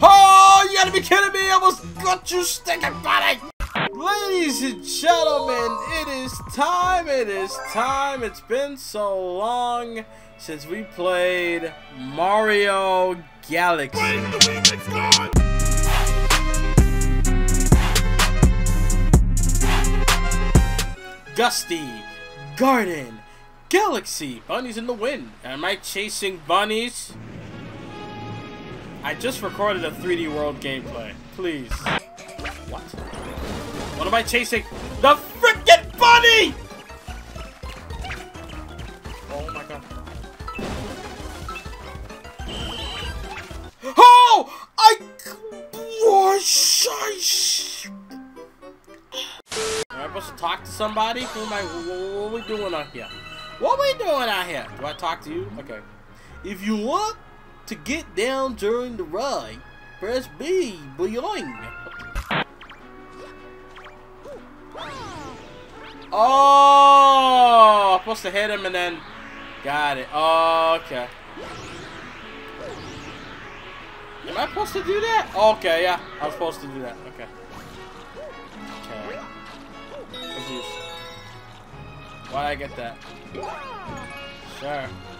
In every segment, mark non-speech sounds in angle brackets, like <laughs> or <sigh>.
Oh, you gotta be kidding me! I almost got you stinking buddy! Ladies and gentlemen, it is time, it is time. It's been so long since we played Mario Galaxy. Gusty, Garden, Galaxy, Bunnies in the Wind. Am I chasing bunnies? I just recorded a 3D World gameplay. Please. What? What am I chasing? The freaking bunny! Oh my god. Oh! I... Shush! Am I supposed to talk to somebody? Who am I... What are we doing out here? What are we doing out here? Do I talk to you? Okay. If you want to get down during the ride, press B. Boing. Oh, I'm supposed to hit him and then got it. Oh, okay. Am I supposed to do that? Okay, yeah, I was supposed to do that. Okay. Okay. Why did I get that? Sure.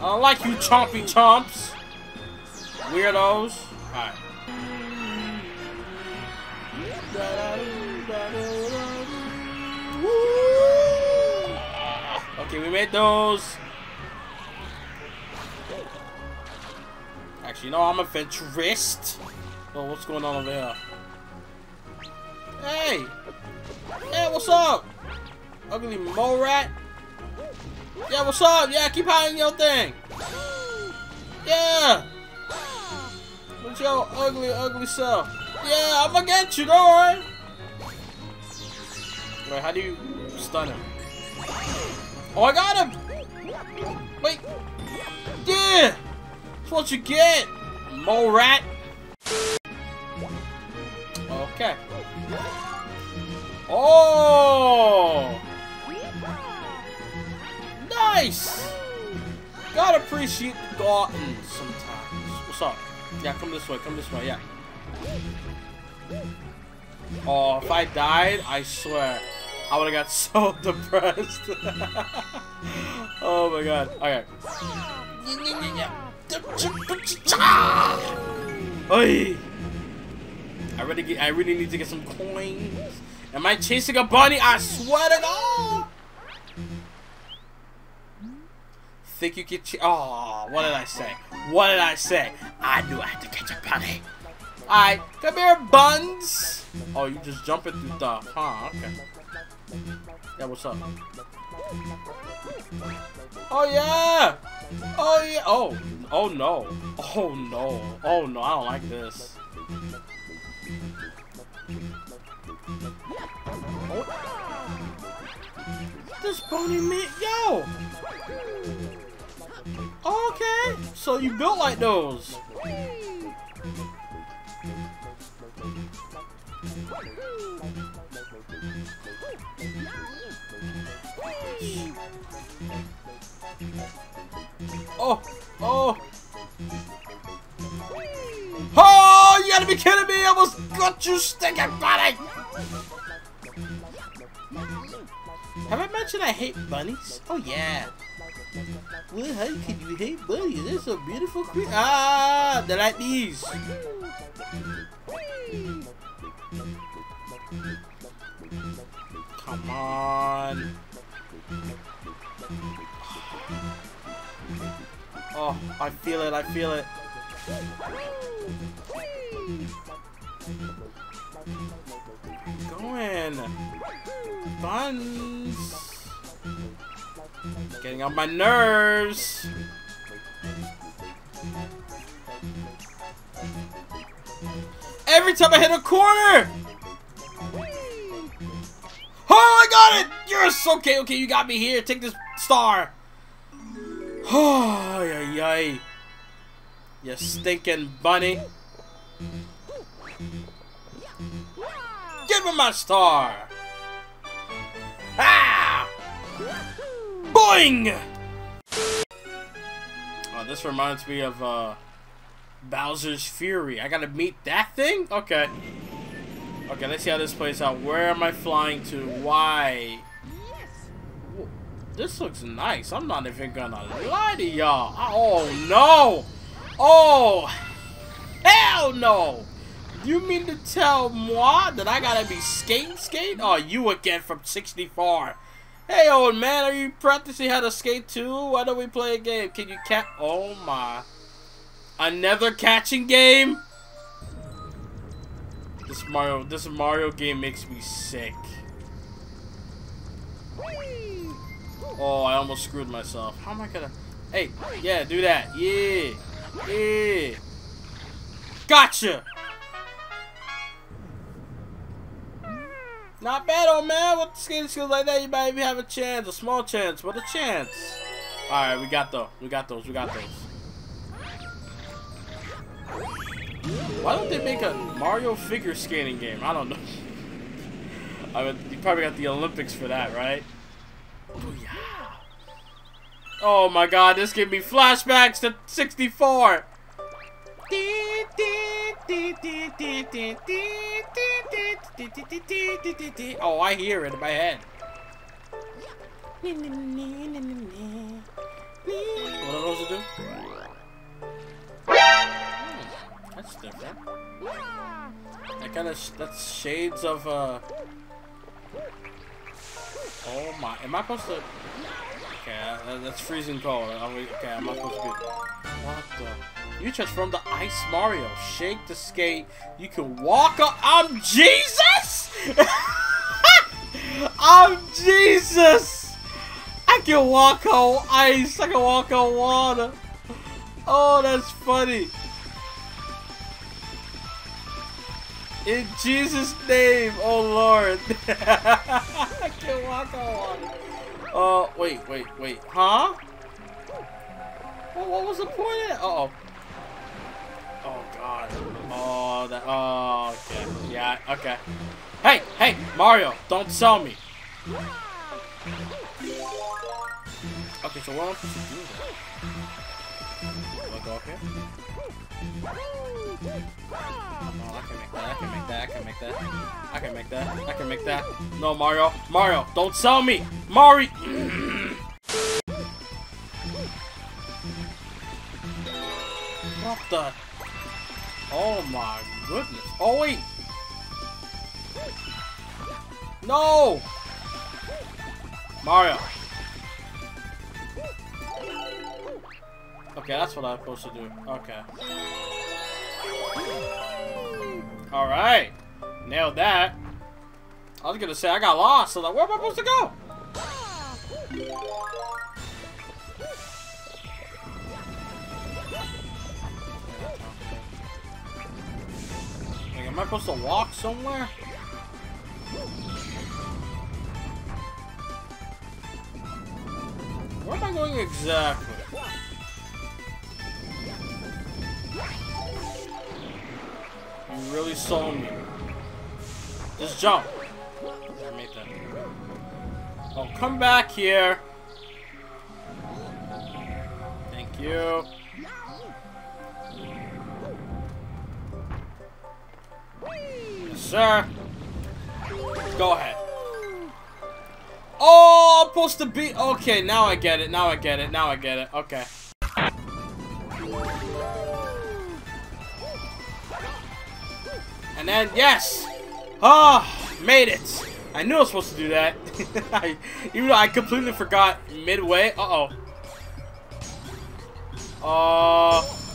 I don't like you chompy chomps. Weirdos. Alright. Ah, okay, we made those. Actually, know, I'm a venturist. Oh, what's going on over here? Hey! Hey, what's up? Ugly mole rat? Yeah, what's up? Yeah, keep hiding your thing. Yeah. What's your ugly, ugly self? Yeah, I'm gonna get you, don't worry. Wait, how do you stun him? Oh, I got him! Wait. Yeah! That's what you get, mole rat. Okay. Oh! Nice! Gotta appreciate the garden sometimes. What's up? Yeah, come this way, come this way, yeah. Oh, if I died, I swear, I would've got <laughs> so depressed. <laughs> oh my god. Okay. I really, get, I really need to get some coins. Am I chasing a bunny? I swear to God! Think you can? Oh, what did I say? What did I say? I knew I had to catch a bunny. Alright, come here, buns. Oh, you just jumping through stuff, huh? Okay. Yeah, what's up? Oh yeah! Oh yeah! Oh, oh no! Oh no! Oh no! I don't like this. Oh. This pony man, yo! So you built like those. Oh, oh. Oh, you gotta be kidding me! I almost got you stinking buddy! Have I mentioned I hate bunnies? Oh yeah. Well, how can you hate Buddy? They're so beautiful creatures. Ah, they're like these. Come on. Oh, I feel it, I feel it. Going. Buns. Getting on my nerves. Every time I hit a corner! Oh, I got it! Yes! Okay, okay, you got me here. Take this star. <sighs> Oh, yay, yay. You stinking bunny. Give me my star! Ah! Boing! Oh, this reminds me of uh, Bowser's Fury. I gotta meet that thing? Okay. Okay, let's see how this plays out. Where am I flying to? Why? This looks nice. I'm not even gonna lie to y'all. Oh, no! Oh! Hell no! You mean to tell moi that I gotta be skating skate? Oh, you again from 64. Hey, old man, are you practicing how to skate too? Why don't we play a game? Can you catch? Oh my. Another catching game? This Mario, this Mario game makes me sick. Oh, I almost screwed myself. How am I gonna... Hey, yeah, do that. Yeah. Yeah. Gotcha! Not bad, old man. With skating skills like that, you might even have a chance. A small chance, but a chance. Alright, we got those. We got those. We got those. Why don't they make a Mario figure skating game? I don't know. <laughs> I mean, you probably got the Olympics for that, right? Oh my god, this gave me flashbacks to 64! Oh, I hear it in my head. What those to do? Hmm, that's different. That kind of, that's shades of, uh... Oh my, am I supposed to... Okay, uh, that's freezing cold. Okay, I'm not supposed to be... What the... You transform the Ice Mario. Shake the skate. You can walk up... I'm Jesus! <laughs> I'm Jesus! I can walk on ice. I can walk on water. Oh, that's funny. In Jesus' name, oh Lord. <laughs> I can walk on water. Oh, uh, wait, wait, wait. Huh? What was the point of Uh oh. Oh, that. Oh, okay. Yeah, okay. Hey, hey, Mario, don't sell me. Okay, so what am do? Do I? Oh, I can make that, I can make that, I can make that. I can make that, I can make that. No, Mario, Mario, don't sell me! Mario! <clears throat> what the? Oh my goodness. Oh wait! No! Mario! Okay, that's what I'm supposed to do. Okay. Alright. Nailed that. I was gonna say I got lost, so like, where am I supposed to go? Am I supposed to walk somewhere? Where am I going exactly? You really saw me. Just jump. Made that. Oh, come back here. Thank you. Sir. Go ahead. Oh, I'm supposed to be... Okay, now I get it. Now I get it. Now I get it. Okay. And then, yes! Ah, oh, made it! I knew I was supposed to do that. <laughs> I, even though I completely forgot midway. Uh-oh. Uh...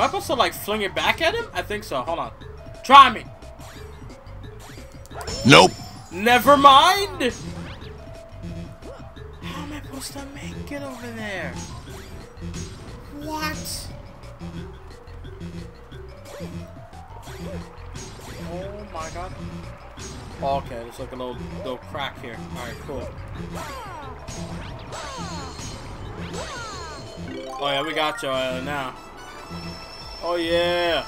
Am I supposed to, like, fling it back at him? I think so. Hold on. Try me! Nope. Never mind! How am I supposed to make it over there? What? Oh my god. Oh, okay, there's like a little, little crack here. Alright, cool. Oh yeah, we got you uh, now. Oh yeah!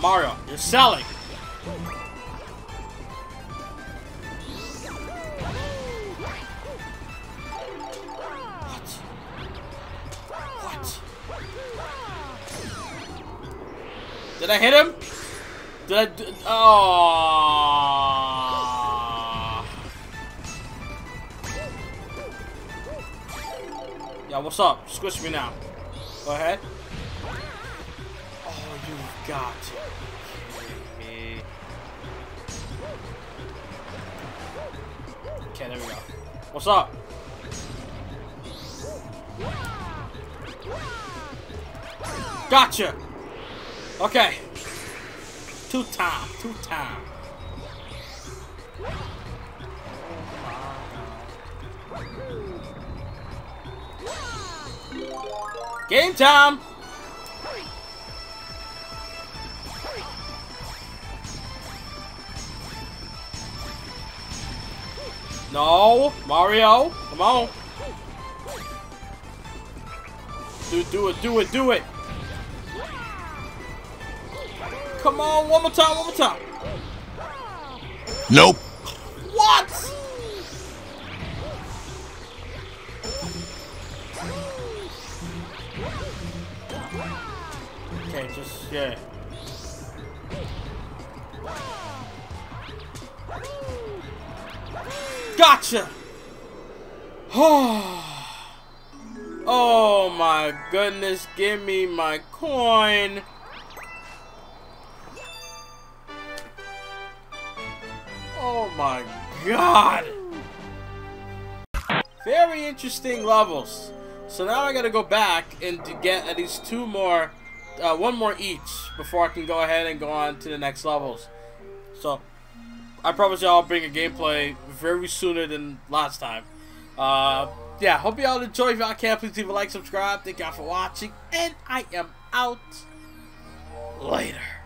Mario, you're selling. What? What? Did I hit him? Did I Oh. Yeah, what's up? Squish me now. Go ahead. Oh, you've got me. Okay, there we go. What's up? Gotcha! Okay. Two time, two time. Game time! No, Mario, come on. Do, do it, do it, do it. Come on, one more time, one more time. Nope. What? Okay. Gotcha! <sighs> oh my goodness, give me my coin! Oh my god! Very interesting levels. So now I gotta go back and get at least two more, uh, one more each before I can go ahead and go on to the next levels. So I promise y'all I'll bring a gameplay very sooner than last time. Uh, yeah, hope y'all enjoy. If y'all can, please leave a like, subscribe. Thank y'all for watching, and I am out. Later.